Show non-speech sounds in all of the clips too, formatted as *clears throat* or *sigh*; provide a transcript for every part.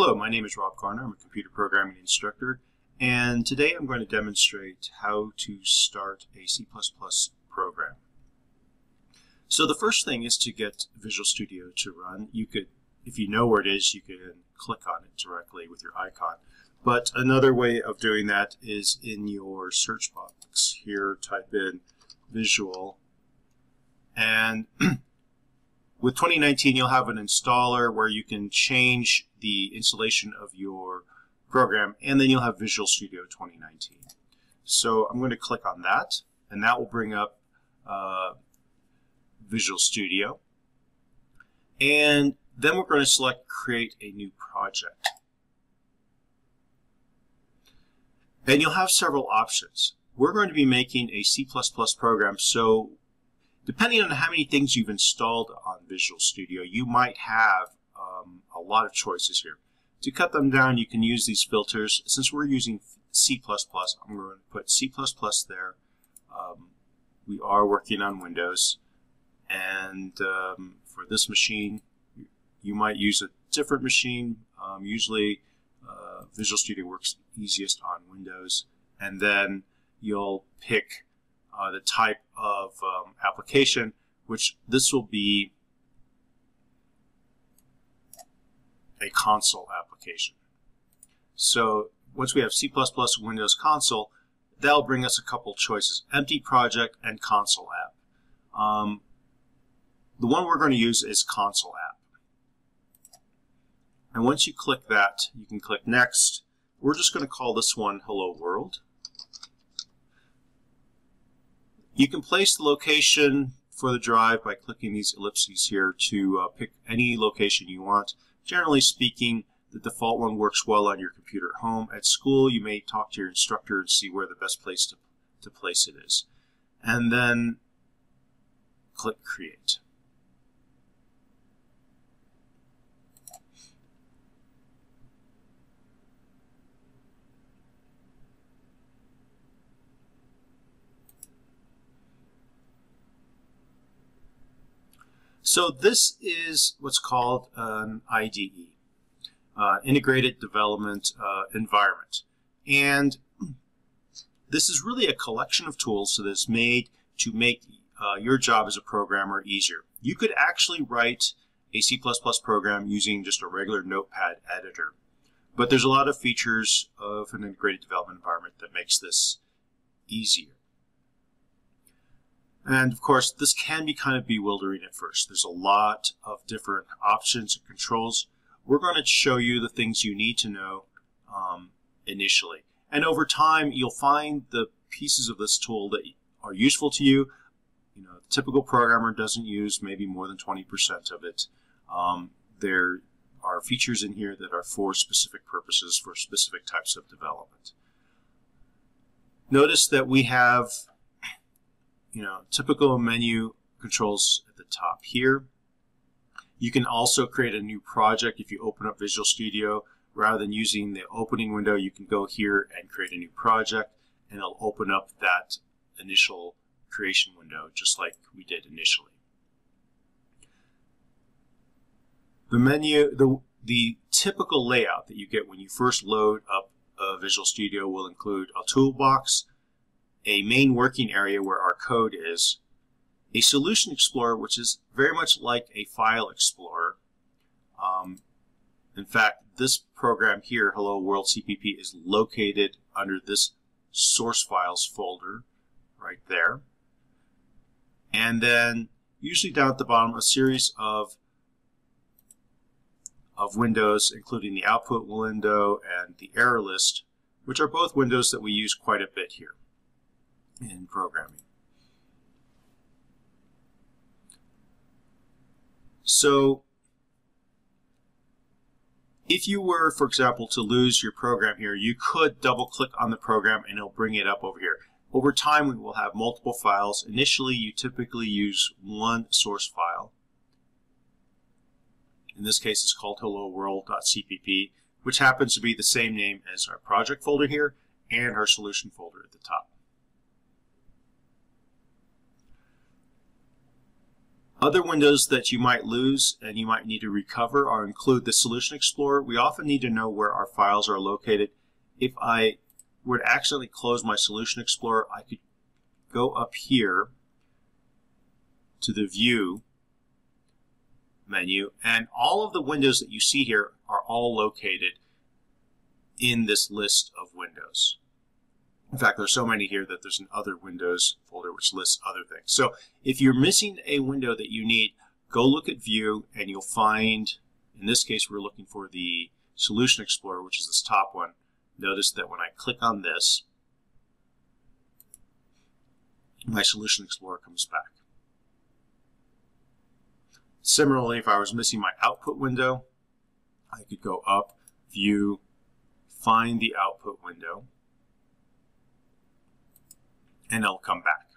Hello, my name is Rob Garner. I'm a computer programming instructor, and today I'm going to demonstrate how to start a C++ program. So the first thing is to get Visual Studio to run. You could, if you know where it is, you can click on it directly with your icon. But another way of doing that is in your search box. Here, type in Visual, and *clears throat* with 2019, you'll have an installer where you can change the installation of your program, and then you'll have Visual Studio 2019. So I'm going to click on that, and that will bring up uh, Visual Studio. And then we're going to select Create a New Project. And you'll have several options. We're going to be making a C++ program, so depending on how many things you've installed on Visual Studio, you might have um, a lot of choices here. To cut them down, you can use these filters. Since we're using C++, I'm going to put C++ there. Um, we are working on Windows. And um, for this machine, you might use a different machine. Um, usually, uh, Visual Studio works easiest on Windows. And then you'll pick uh, the type of um, application, which this will be a console application. So once we have C++ Windows Console, that'll bring us a couple choices, empty project and console app. Um, the one we're going to use is console app. And once you click that, you can click next. We're just going to call this one Hello World. You can place the location for the drive by clicking these ellipses here to uh, pick any location you want. Generally speaking, the default one works well on your computer at home. At school, you may talk to your instructor and see where the best place to, to place it is. And then click Create. So this is what's called an IDE, uh, Integrated Development uh, Environment. And this is really a collection of tools that is made to make uh, your job as a programmer easier. You could actually write a C++ program using just a regular notepad editor. But there's a lot of features of an integrated development environment that makes this easier. And of course, this can be kind of bewildering at first. There's a lot of different options and controls. We're going to show you the things you need to know um, initially. And over time, you'll find the pieces of this tool that are useful to you. You know, a typical programmer doesn't use maybe more than 20% of it. Um, there are features in here that are for specific purposes, for specific types of development. Notice that we have you know, typical menu controls at the top here. You can also create a new project if you open up Visual Studio. Rather than using the opening window, you can go here and create a new project, and it'll open up that initial creation window just like we did initially. The menu, the, the typical layout that you get when you first load up a Visual Studio will include a toolbox, a main working area where our code is, a solution explorer, which is very much like a file explorer. Um, in fact, this program here, Hello World CPP, is located under this source files folder right there. And then usually down at the bottom, a series of of windows, including the output window and the error list, which are both windows that we use quite a bit here in programming. So if you were, for example, to lose your program here, you could double click on the program and it'll bring it up over here. Over time, we will have multiple files. Initially, you typically use one source file. In this case, it's called helloworld.cpp, which happens to be the same name as our project folder here and our solution folder at the top. Other windows that you might lose and you might need to recover are include the Solution Explorer. We often need to know where our files are located. If I were to accidentally close my Solution Explorer, I could go up here to the View menu, and all of the windows that you see here are all located in this list of windows. In fact, there's so many here that there's an other windows folder which lists other things. So if you're missing a window that you need, go look at view and you'll find, in this case, we're looking for the Solution Explorer, which is this top one. Notice that when I click on this, my Solution Explorer comes back. Similarly, if I was missing my output window, I could go up, view, find the output window, and it'll come back.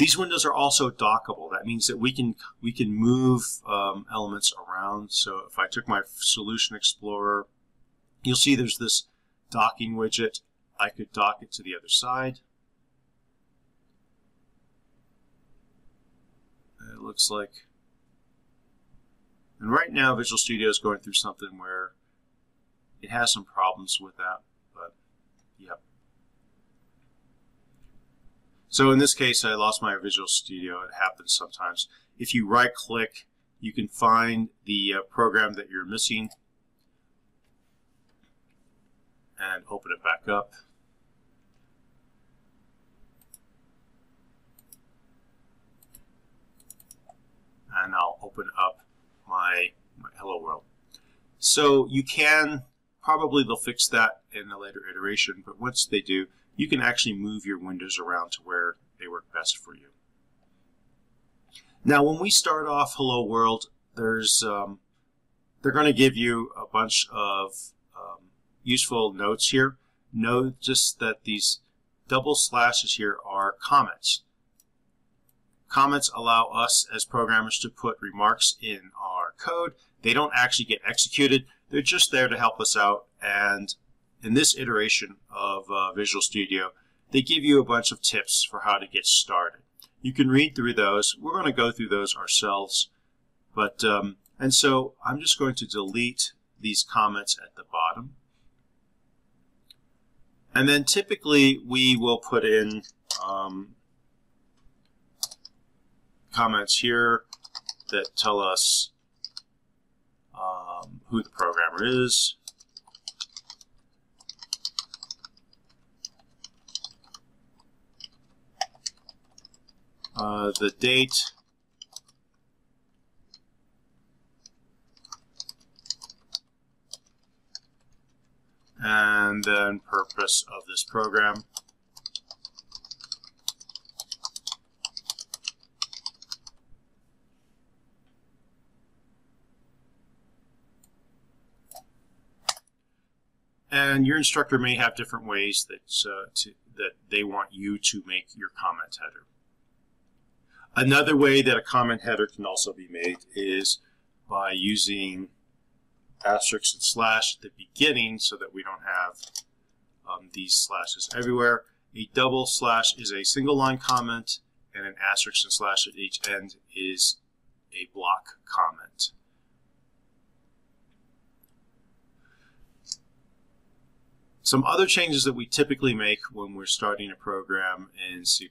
These windows are also dockable. That means that we can we can move um, elements around. So if I took my Solution Explorer, you'll see there's this docking widget. I could dock it to the other side. It looks like. And right now Visual Studio is going through something where it has some problems with that. So in this case, I lost my Visual Studio. It happens sometimes. If you right click, you can find the uh, program that you're missing and open it back up. And I'll open up my, my Hello World. So you can Probably they'll fix that in a later iteration, but once they do, you can actually move your windows around to where best for you. Now, when we start off Hello World, there's um, they're going to give you a bunch of um, useful notes here. Notice that these double slashes here are comments. Comments allow us as programmers to put remarks in our code. They don't actually get executed. They're just there to help us out. And in this iteration of uh, Visual Studio, they give you a bunch of tips for how to get started. You can read through those. We're going to go through those ourselves. But um, And so I'm just going to delete these comments at the bottom. And then typically we will put in um, comments here that tell us um, who the programmer is, uh, the date, and then purpose of this program. And your instructor may have different ways that, uh, to, that they want you to make your comment header. Another way that a comment header can also be made is by using asterisk and slash at the beginning so that we don't have um, these slashes everywhere. A double slash is a single line comment and an asterisk and slash at each end is a block comment. Some other changes that we typically make when we're starting a program in C++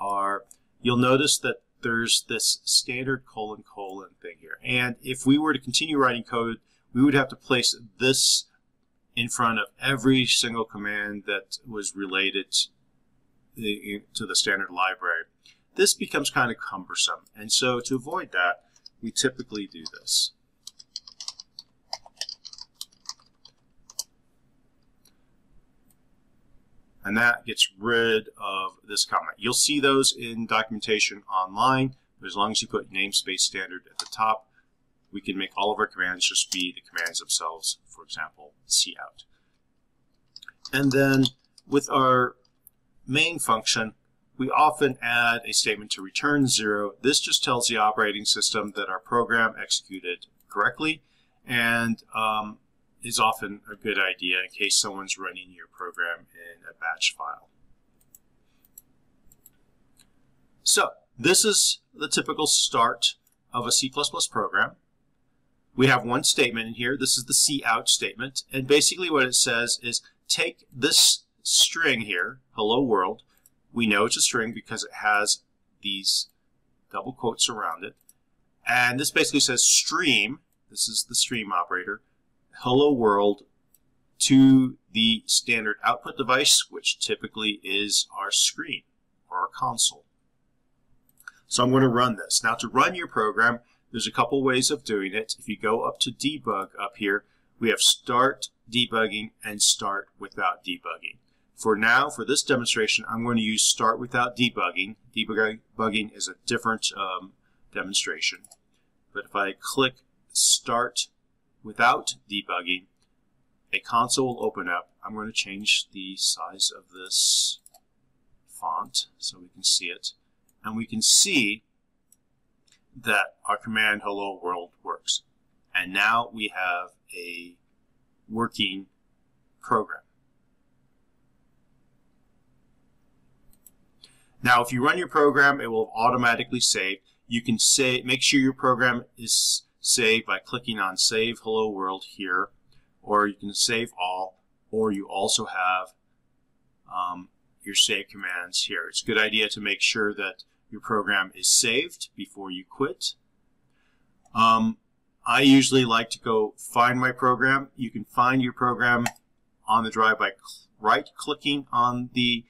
are, you'll notice that there's this standard colon colon thing here. And if we were to continue writing code, we would have to place this in front of every single command that was related to the standard library. This becomes kind of cumbersome. And so to avoid that, we typically do this. And that gets rid of this comment. You'll see those in documentation online, but as long as you put namespace standard at the top, we can make all of our commands just be the commands themselves, for example, cout. And then with our main function, we often add a statement to return zero. This just tells the operating system that our program executed correctly, and um, is often a good idea in case someone's running your program in a batch file. So this is the typical start of a C++ program. We have one statement in here. This is the C out statement. And basically what it says is take this string here, hello world. We know it's a string because it has these double quotes around it. And this basically says stream, this is the stream operator, hello world to the standard output device, which typically is our screen or our console. So I'm going to run this. Now to run your program, there's a couple ways of doing it. If you go up to debug up here, we have start debugging and start without debugging. For now, for this demonstration, I'm going to use start without debugging. Debugging is a different um, demonstration. But if I click start without debugging, a console will open up. I'm going to change the size of this font so we can see it. And we can see that our command hello world works. And now we have a working program. Now, if you run your program, it will automatically save. You can say, make sure your program is saved by clicking on Save Hello World here, or you can save all, or you also have um, your save commands here. It's a good idea to make sure that your program is saved before you quit. Um, I usually like to go find my program. You can find your program on the drive by right-clicking on the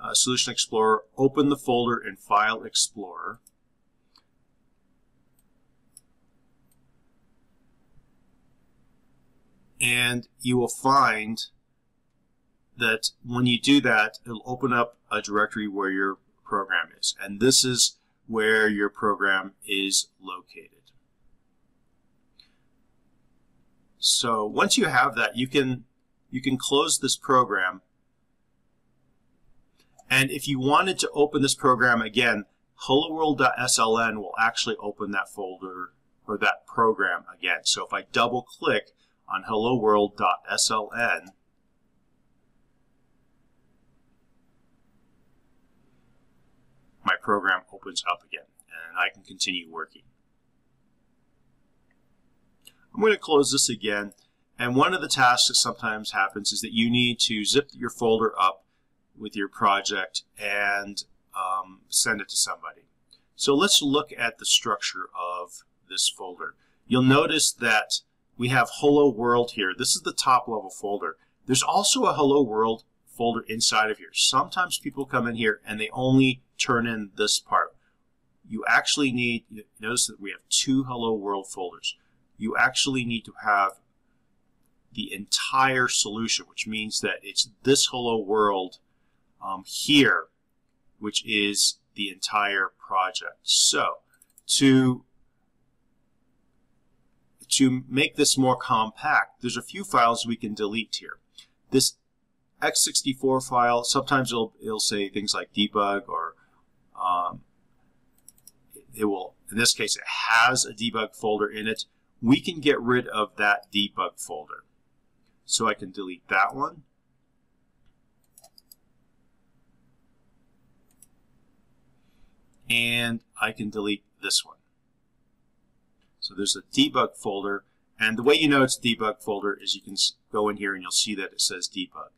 uh, Solution Explorer, open the folder in File Explorer. And you will find that when you do that, it'll open up a directory where your program is. And this is where your program is located. So once you have that, you can you can close this program. And if you wanted to open this program again, helloworld.sln will actually open that folder or that program again. So if I double click on helloworld.sln, my program opens up again and I can continue working. I'm going to close this again and one of the tasks that sometimes happens is that you need to zip your folder up with your project and um, send it to somebody. So let's look at the structure of this folder. You'll notice that we have Hello World here. This is the top level folder. There's also a Hello World folder inside of here. Sometimes people come in here and they only turn in this part. You actually need, notice that we have two Hello World folders. You actually need to have the entire solution, which means that it's this Hello World um, here, which is the entire project. So to to make this more compact, there's a few files we can delete here. This x64 file, sometimes it'll, it'll say things like debug or um, it will, in this case, it has a debug folder in it. We can get rid of that debug folder. So I can delete that one. And I can delete this one. So there's a debug folder. And the way you know it's a debug folder is you can go in here and you'll see that it says debug.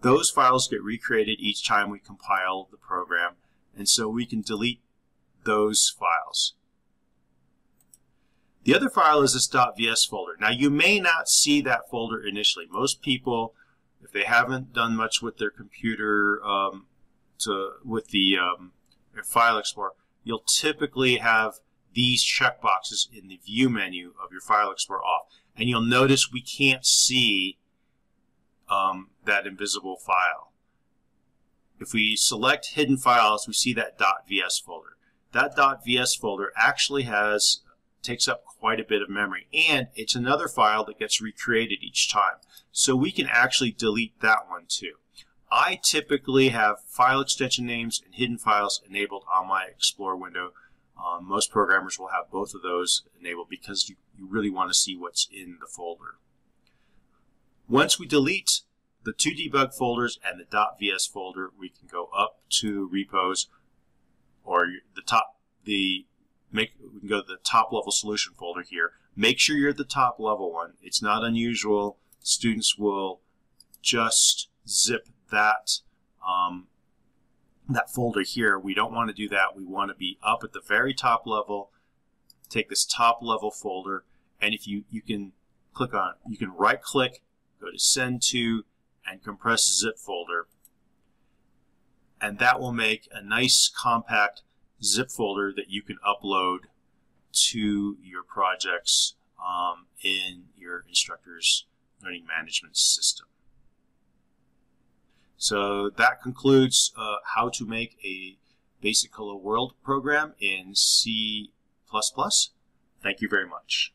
Those files get recreated each time we compile the program, and so we can delete those files. The other file is this .vs folder. Now you may not see that folder initially. Most people, if they haven't done much with their computer um, to with the um, file explorer, you'll typically have these checkboxes in the view menu of your file explorer off. And you'll notice we can't see um, that invisible file. If we select hidden files, we see that .vs folder. That .vs folder actually has takes up quite a bit of memory and it's another file that gets recreated each time. So we can actually delete that one too. I typically have file extension names and hidden files enabled on my Explorer window. Um, most programmers will have both of those enabled because you, you really want to see what's in the folder. Once we delete the two debug folders and the .vs folder, we can go up to repos or the top, the make we can go to the top level solution folder here. Make sure you're at the top level one. It's not unusual. Students will just zip that um, that folder here. We don't want to do that. We want to be up at the very top level. Take this top level folder, and if you you can click on, you can right click, go to send to, and compress zip folder, and that will make a nice compact zip folder that you can upload to your projects um, in your instructor's learning management system. So that concludes uh, how to make a basic Hello World program in C++. Thank you very much.